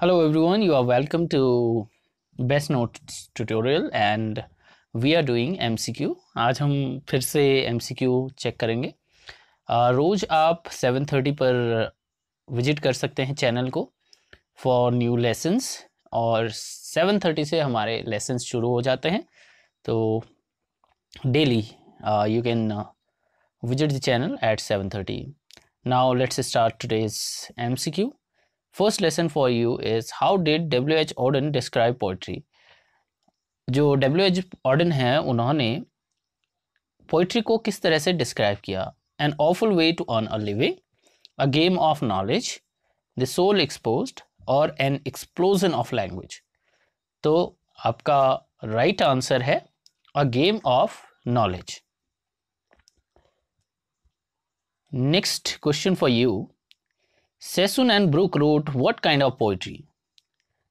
Hello everyone, you are welcome to Best Notes tutorial and we are doing MCQ. आज हम फिर से MCQ check करेंगे रोज़ आप 7:30 पर विज़िट कर सकते हैं चैनल को फॉर न्यू लेसन्स और 7:30 से हमारे लेसन्स शुरू हो जाते हैं तो daily you can visit the channel at 7:30 now let's start today's mcq first lesson for you is how did W H Auden describe poetry जो डब्ल्यू एच ऑर्डन है, उन्होंने पोइट्री को किस तरह से डिस्क्राइब किया? An awful way to earn a living a game of knowledge the soul expose और an explosion of language तो आपका राइट right आंसर है a game of knowledge next question for you. Sessun and Brooke wrote, what kind of poetry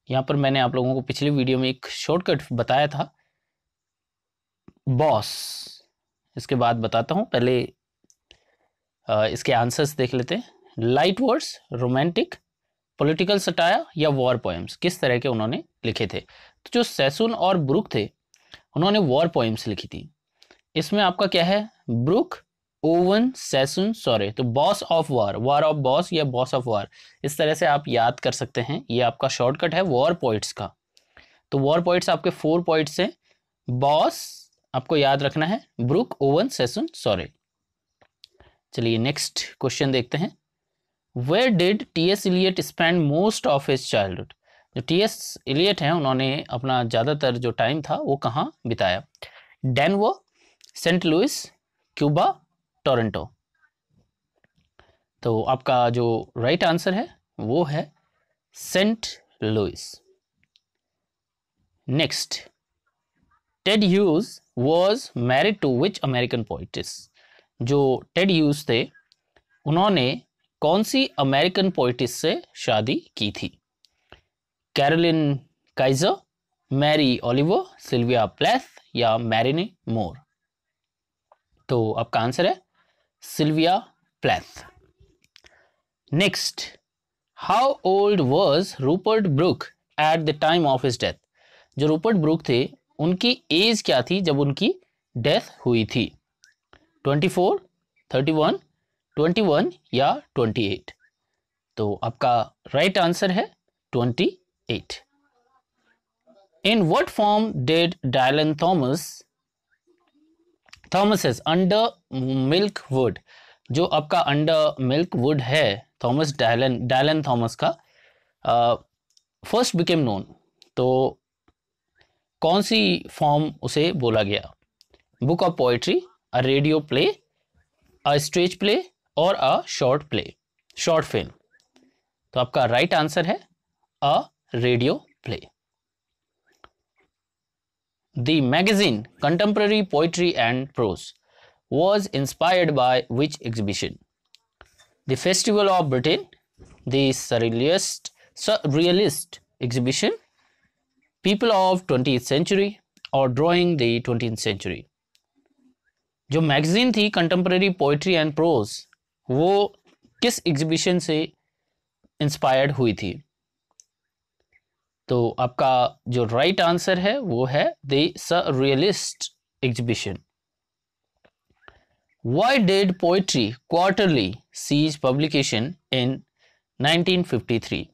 यहाँ पर मैंने आप लोगों को पिछले वीडियो में एक शॉर्टकट बताया था। बॉस इसके बाद बताता हूँ। पहले इसके आंसर्स देख लेते हैं। Light words romantic political satire या वॉर पोएम्स किस तरह के उन्होंने लिखे थे? तो जो सैसुन और ब्रुक थे, उन्होंने वॉर पोएम्स लिखी थी। इसमें आपका क्या है? ब्रुक ओवन सेसन, सॉरी तो boss of war war of boss या बॉस ऑफ़ वॉर, इस तरह से आप याद कर सकते हैं। ये आपका शॉर्टकट है वॉर पॉइंट्स का। तो वॉर पॉइंट्स आपके फोर पॉइंट्स हैं। बॉस, आपको याद रखना है, ब्रुक, ओवन, सेसन, सॉरी। चलिए नेक्स्ट क्वेश्चन देखते हैं। Where did T S Eliot spend most of his childhood जो टी एस इलियट हैं, उन्होंने अपना ज़्यादातर जो टाइम था, वो कहाँ बिताया? Denver Saint Louis Cuba Toronto. तो आपका जो राइट right आंसर है, वो है Saint Louis next Ted Hughes was married to which American poetess जो टेड ह्यूज थे, उन्होंने कौन सी अमेरिकन पोइटिस से शादी की थी? Carolyn Kizer Mary Oliver Sylvia Plath या मैरिनी मोर तो आपका आंसर है Sylvia Plath. Next, how old was Rupert Brooke at the time of his death? जो रूपर्ट ब्रूक थे उनकी एज क्या थी जब उनकी डेथ हुई थी 24, 31, 21 या 28? तो आपका राइट right आंसर है 28. In what form did Dylan Thomas Thomas Under Milk Wood जो आपका अंडर मिल्क वुड है थॉमस डायलन डायलन थॉमस का फ़र्स्ट बिकेम नोन तो कौन सी फॉर्म उसे बोला गया? Book of poetry a radio play a stage play और a short play short film तो आपका राइट right आंसर है a radio play The magazine Contemporary Poetry and Prose was inspired by which exhibition? The Festival of Britain, the Surrealist, Surrealist exhibition, People of 20th Century और Drawing the 20th Century. जो magazine थी contemporary poetry and pros वो किस exhibition से inspired हुई थी तो आपका जो राइट right आंसर है, वो है the realist exhibition poetry quarterly ceased publication in 1953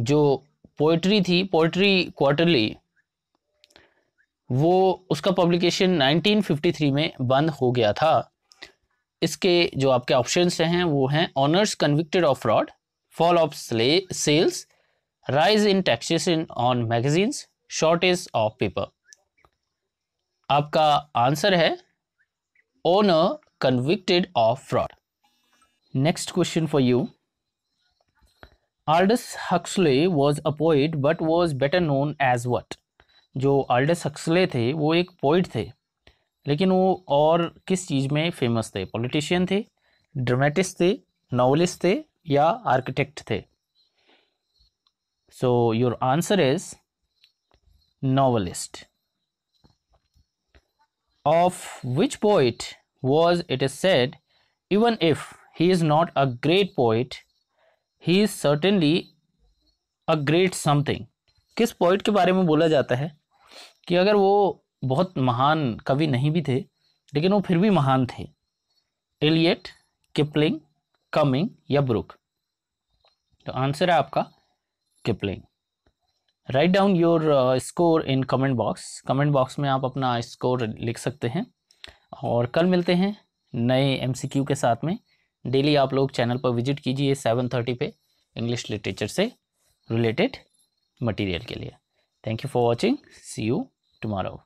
जो पोइट्री थी पोइट्री क्वार्टरली वो उसका पब्लिकेशन 1953 में बंद हो गया था। इसके जो आपके ऑप्शंस हैं, वो हैं owners convicted of fraud fall of sales rise in taxation on magazines, shortage of paper. आपका आंसर है owner convicted of fraud. Next question for you. Aldous Huxley was a poet but was better known as what? जो Aldous Huxley थे वो एक poet थे लेकिन वो और किस चीज़ में फ़ेमस थे पॉलिटिशियन थे ड्रामेटिस्ट थे नॉवलिस्ट थे या आर्किटेक्ट थे So your answer is novelist. Of which poet was it is said, even if he is not a great poet, he is certainly a great something किस poet के बारे में बोला जाता है कि अगर वो बहुत महान कवि नहीं भी थे लेकिन वो फिर भी महान थे एलियट किपलिंग कमिंग या ब्रुक तो आंसर है आपका Kipling write down your score in comment box comment box में आप अपना स्कोर लिख सकते हैं। और कल मिलते हैं नए MCQ के साथ में। डेली आप लोग चैनल पर विज़िट कीजिए सेवन थर्टी पे इंग्लिश लिटरेचर से रिलेटेड मटेरियल के लिए। Thank you for watching see you tomorrow